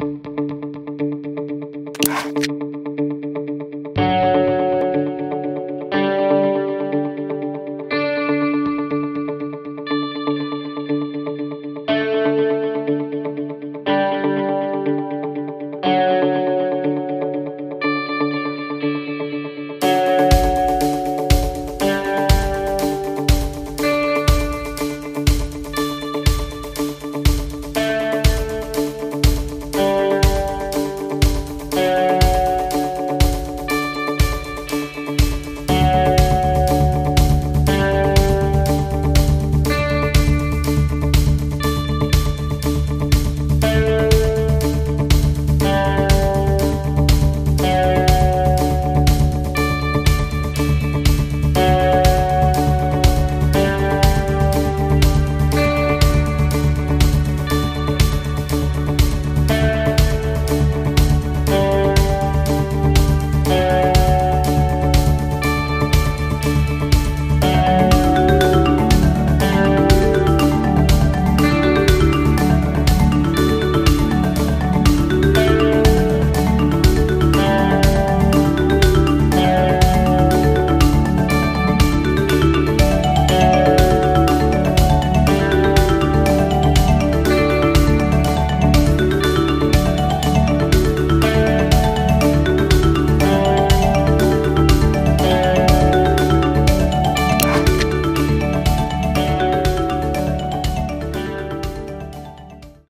you.